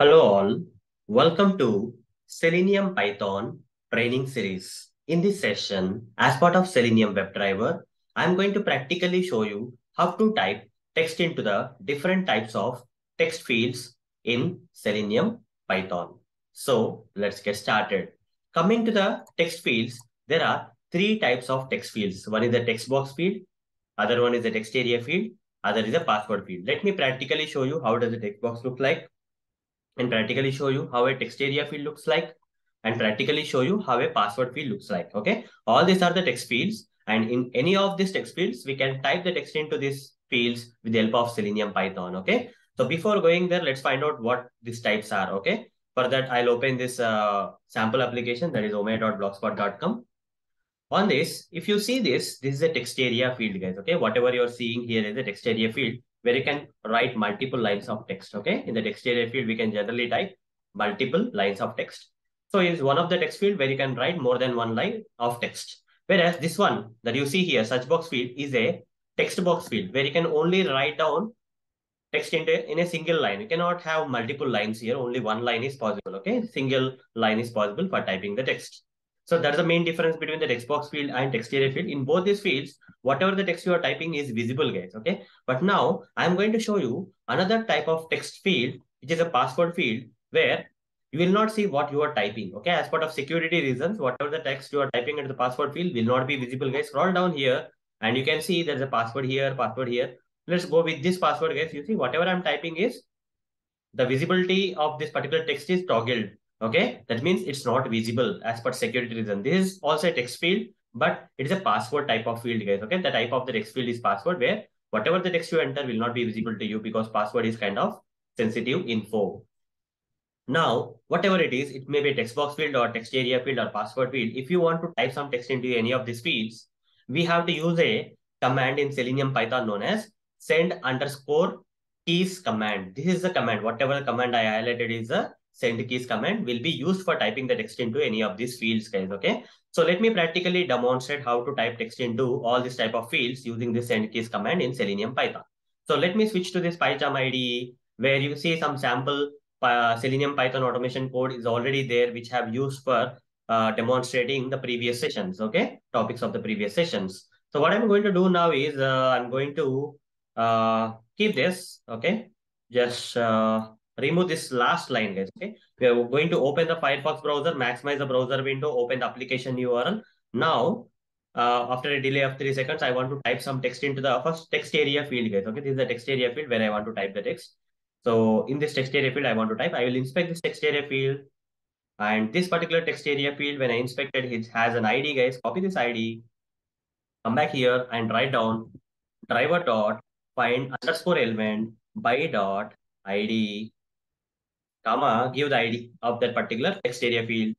Hello all, welcome to Selenium Python training series. In this session, as part of Selenium WebDriver, I'm going to practically show you how to type text into the different types of text fields in Selenium Python. So let's get started. Coming to the text fields, there are three types of text fields. One is the text box field, other one is the text area field, other is a password field. Let me practically show you how does the text box look like and practically show you how a text area field looks like and practically show you how a password field looks like. Okay. All these are the text fields. And in any of these text fields, we can type the text into these fields with the help of Selenium Python. Okay. So before going there, let's find out what these types are. Okay. For that, I'll open this uh, sample application that is omayo.blogspot.com. On this, if you see this, this is a text area field, guys. Okay. Whatever you're seeing here is a text area field where you can write multiple lines of text. Okay. In the text area field, we can generally type multiple lines of text. So is one of the text field where you can write more than one line of text. Whereas this one that you see here, search box field is a text box field where you can only write down text in a single line. You cannot have multiple lines here. Only one line is possible. Okay. Single line is possible for typing the text. So that's the main difference between the text box field and text area field. In both these fields, whatever the text you are typing is visible, guys. Okay. But now I'm going to show you another type of text field, which is a password field, where you will not see what you are typing. Okay. As part of security reasons, whatever the text you are typing into the password field will not be visible, guys. Scroll down here and you can see there's a password here, password here. Let's go with this password, guys. You see, whatever I'm typing is the visibility of this particular text is toggled Okay, that means it's not visible as per security reason. This is also a text field, but it is a password type of field, guys. Okay, the type of the text field is password, where whatever the text you enter will not be visible to you because password is kind of sensitive info. Now, whatever it is, it may be a text box field or text area field or password field. If you want to type some text into any of these fields, we have to use a command in Selenium Python known as send underscore keys command. This is the command. Whatever the command I highlighted is a send keys command will be used for typing the text into any of these fields, guys. Okay. So let me practically demonstrate how to type text into all these type of fields using this send keys command in Selenium Python. So let me switch to this PyCharm IDE where you see some sample uh, Selenium Python automation code is already there, which have used for uh, demonstrating the previous sessions. Okay. Topics of the previous sessions. So what I'm going to do now is uh, I'm going to uh, keep this. Okay. Just uh, remove this last line, guys. Okay, we are going to open the Firefox browser, maximize the browser window, open the application URL. Now, uh, after a delay of three seconds, I want to type some text into the first text area field, guys. Okay, this is the text area field where I want to type the text. So in this text area field, I want to type. I will inspect this text area field. And this particular text area field, when I inspected, it has an ID, guys. Copy this ID. Come back here and write down driver dot find underscore element by dot ID comma, give the ID of that particular text area field.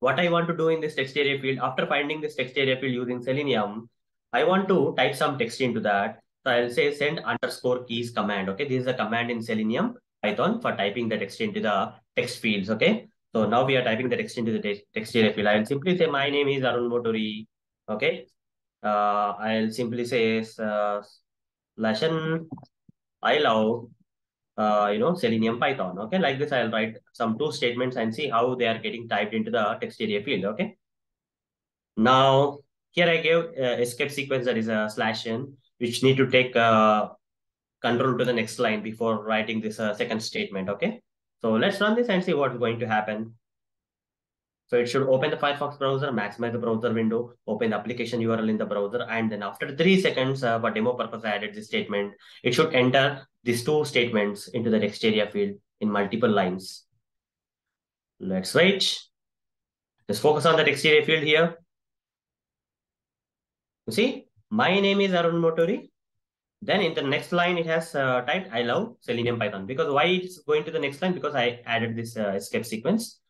What I want to do in this text area field, after finding this text area field using Selenium, I want to type some text into that. So I'll say send underscore keys command. Okay, this is a command in Selenium Python for typing the text into the text fields. Okay, so now we are typing the text into the text area field. I'll simply say my name is Arun Motoori. Okay, uh, I'll simply say uh, lesson I love uh, you know, Selenium Python. Okay, like this, I'll write some two statements and see how they are getting typed into the text area field. Okay. Now, here I gave uh, escape sequence that is a slash n, which need to take uh, control to the next line before writing this uh, second statement. Okay. So let's run this and see what's going to happen. So it should open the Firefox browser, maximize the browser window, open the application URL in the browser, and then after three seconds, uh, for demo purpose, I added this statement. It should enter these two statements into the text area field in multiple lines. Let's wait. Let's focus on the text area field here. You see, my name is Arun Motoori. Then in the next line, it has uh, typed, I love Selenium Python. Because why it's going to the next line? Because I added this uh, escape sequence.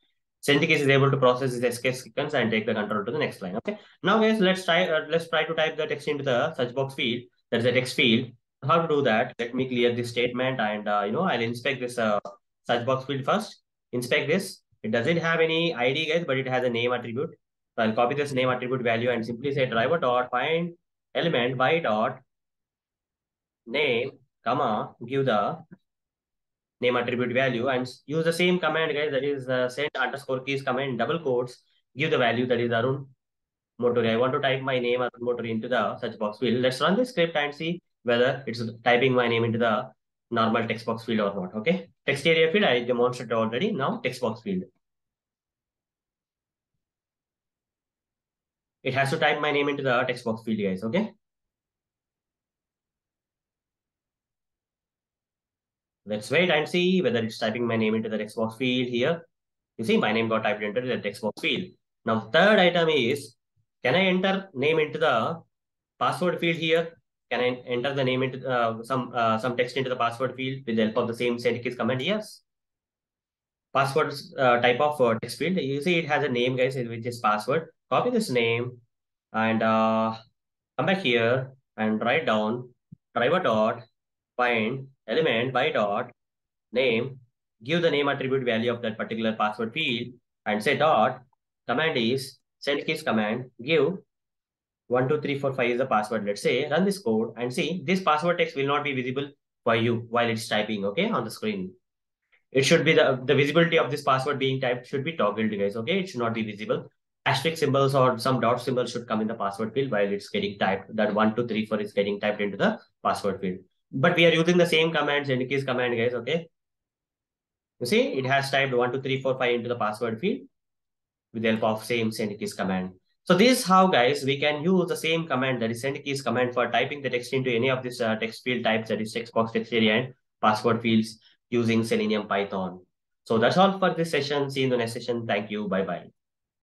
Synthetix is able to process this escape sequence and take the control to the next line. Okay. Now, guys, let's try uh, let's try to type the text into the search box field. That's the text field. How to do that? Let me clear this statement and uh, you know I'll inspect this uh, search box field first. Inspect this. It doesn't have any ID, guys, but it has a name attribute. So I'll copy this name attribute value and simply say driver dot find element by dot name comma give the name attribute value and use the same command guys that is uh, send underscore keys command double quotes give the value that is Arun Motoori. I want to type my name Arun Motoori into the search box field. Let's run the script and see whether it's typing my name into the normal text box field or not. Okay. Text area field I demonstrated already. Now text box field. It has to type my name into the text box field guys. Okay. Let's wait and see whether it's typing my name into the text box field here. You see my name got typed into the text box field. Now third item is, can I enter name into the password field here? Can I enter the name into uh, some uh, some text into the password field with the help of the same send keys command? Yes. Password uh, type of uh, text field. You see it has a name guys, which is password. Copy this name and uh, come back here and write down driver dot find element by dot name, give the name attribute value of that particular password field and say dot command is send keys command give one, two, three, four, five is the password. Let's say run this code and see this password text will not be visible for you while it's typing, okay, on the screen. It should be the, the visibility of this password being typed should be toggled, guys, okay? It should not be visible. Asterisk symbols or some dot symbols should come in the password field while it's getting typed. That one, two, three, four is getting typed into the password field. But we are using the same command, send keys command, guys, okay? You see, it has typed one, two, three, four, five into the password field with the help of same send keys command. So this is how, guys, we can use the same command, that is send keys command for typing the text into any of these uh, text field types, that is text box, text area, and password fields using Selenium Python. So that's all for this session. See you in the next session. Thank you. Bye-bye.